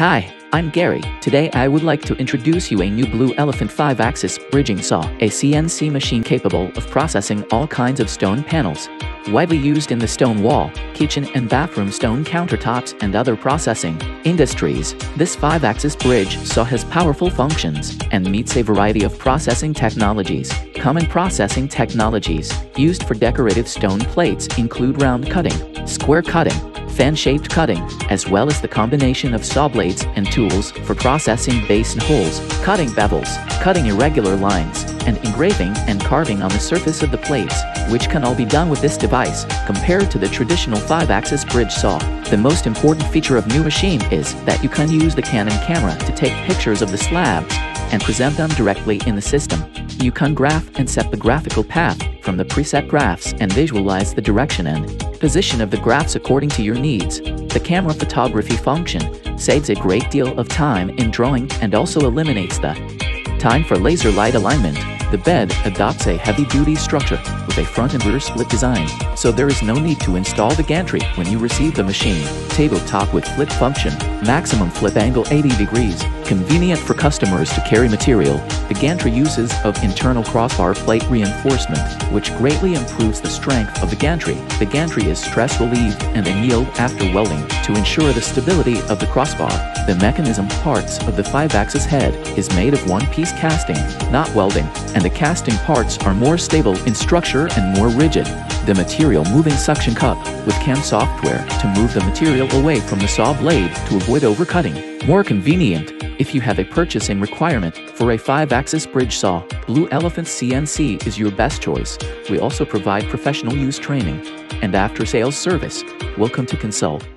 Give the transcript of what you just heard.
Hi, I'm Gary. Today I would like to introduce you a new Blue Elephant 5-axis bridge saw, a CNC machine capable of processing all kinds of stone panels. Widely used in the stone wall, kitchen and bathroom stone countertops and other processing industries, this 5-axis bridge saw has powerful functions and meets a variety of processing technologies. Common processing technologies used for decorative stone plates include round cutting, square cutting, fan-shaped cutting, as well as the combination of saw blades and tools for processing basin holes, cutting bevels, cutting irregular lines, and engraving and carving on the surface of the plates, which can all be done with this device, compared to the traditional 5-axis bridge saw. The most important feature of new machine is that you can use the Canon camera to take pictures of the slabs and present them directly in the system. You can graph and set the graphical path from the preset graphs and visualize the direction and position of the graphs according to your needs. The camera photography function saves a great deal of time in drawing and also eliminates the time for laser light alignment. The bed adopts a heavy-duty structure with a front and rear split design, so there is no need to install the gantry when you receive the machine. Tabletop with flip function, maximum flip angle 80 degrees, convenient for customers to carry material. The gantry uses of internal crossbar plate reinforcement, which greatly improves the strength of the gantry. The gantry is stress relieved and annealed after welding to ensure the stability of the crossbar. The mechanism parts of the 5-axis head is made of one-piece casting, not welding, and the casting parts are more stable in structure and more rigid. The material moving suction cup with CAM software to move the material away from the saw blade to avoid overcutting. More convenient if you have a purchasing requirement for a 5-axis bridge saw, Blue Elephant CNC is your best choice. We also provide professional use training and after-sales service. Welcome to consult.